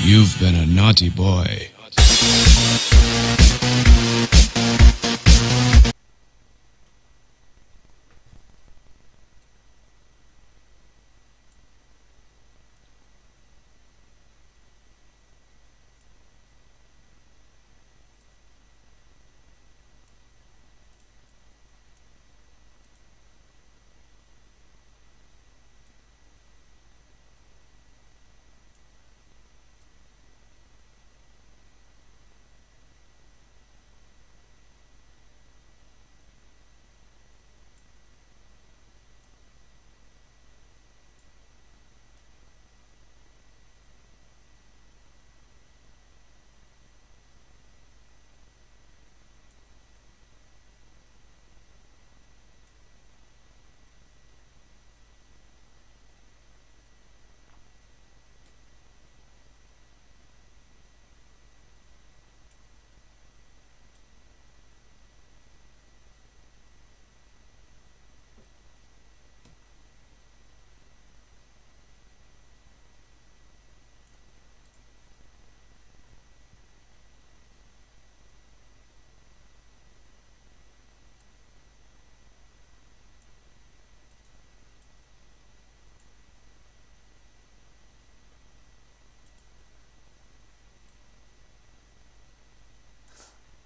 You've been a naughty boy.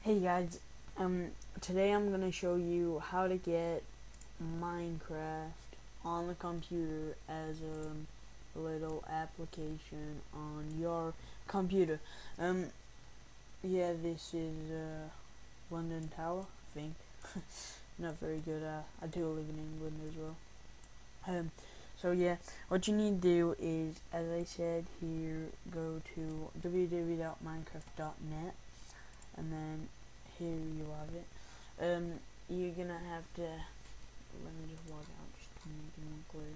Hey guys, um, today I'm gonna show you how to get Minecraft on the computer as a little application on your computer. Um, yeah, this is uh, London Tower, I think. Not very good. Uh, I do live in England as well. Um, so yeah, what you need to do is, as I said here, go to www.minecraft.net and then you have it. Um, you're gonna have to let me just log out just to make it more clear.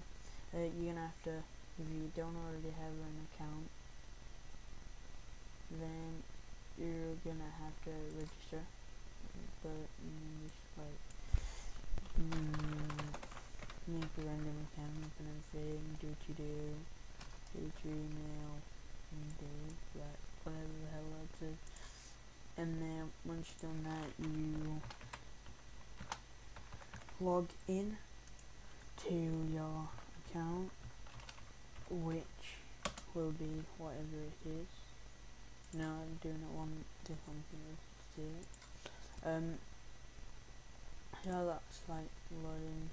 Uh, you're gonna have to, if you don't already have an account, then you're gonna have to register. But mm, just like mm, make a random account, open everything, do what you do, do your email, and do that, whatever the hell that says and then once you've done that you log in to your account which will be whatever it is. No I'm doing it one different thing to do it. Um yeah that's like loading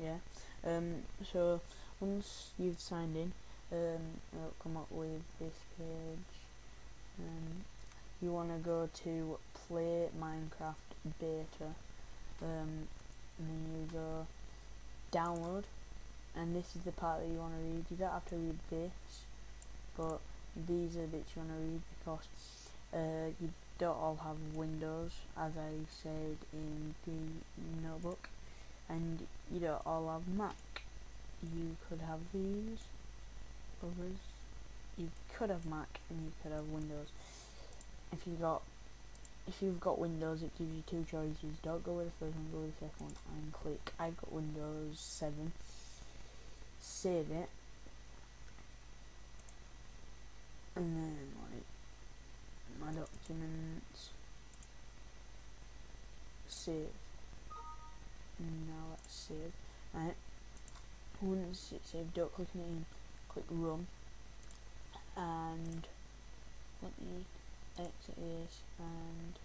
yeah. Um so once you've signed in um it'll come up with this page. Um you want to go to play Minecraft beta um, and then you go download. And this is the part that you want to read. You don't have to read this but these are the bits you want to read because uh, you don't all have windows as I said in the notebook. And you don't all have Mac. You could have these others. You could have Mac and you could have Windows if you got if you've got Windows, it gives you two choices. Don't go with the first one, go with the second one, and click. I've got Windows 7. Save it, and then like my documents. Save. Now let's save. Right. Once it's saved, don't click on it in. Click Run, and let me and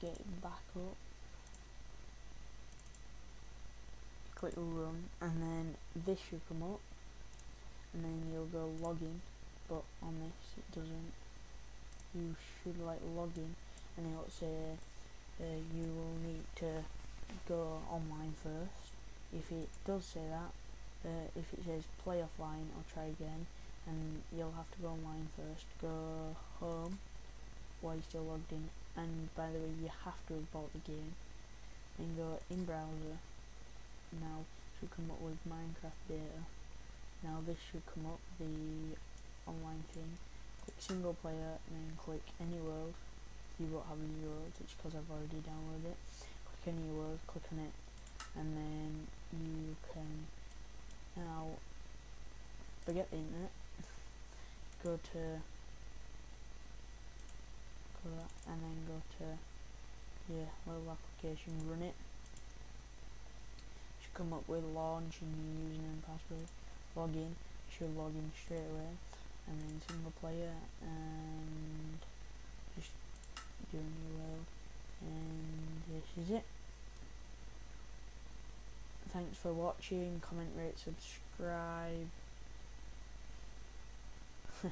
get back up. Click run and then this should come up and then you'll go login. But on this it doesn't. You should like login and it'll say uh, you will need to go online first. If it does say that uh, if it says play offline or try again and you'll have to go online first. Go home while you're still logged in. And by the way you have to have bought the game and go in browser. Now should come up with Minecraft beta now this should come up the online thing. Click single player and then click any world. You won't have any worlds it's because I've already downloaded it. Click any world click on it. And then you can now forget the internet. Go to that, and then go to your little application, run it. Should come up with launch and your username and password. Log in. Should log in straight away, and then single player and just doing your world. And this is it. Thanks for watching. Comment, rate, subscribe.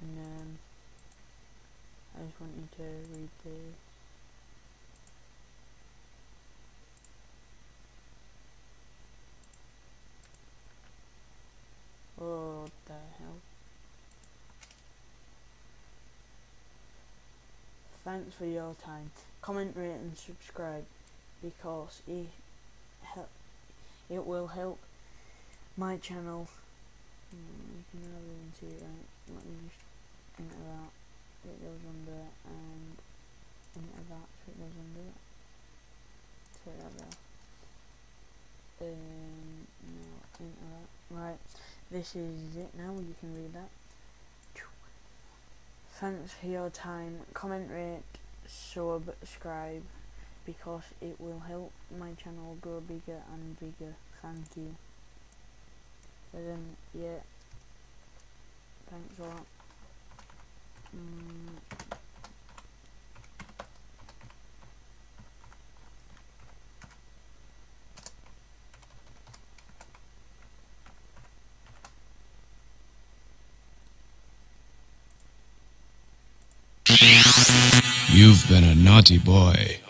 and um, I to read this. Oh, the hell? Thanks for your time. Comment, rate, and subscribe because it. It will help my channel. Mm, you can even see it right. Let me just enter that. It goes under and enter that. It goes under that. So there. Um, no, that. Right. This is it now. You can read that. Thanks for your time. Comment, rate, subscribe because it will help my channel grow bigger and bigger. Thank you. And then, yeah. Thanks a lot. You've been a naughty boy.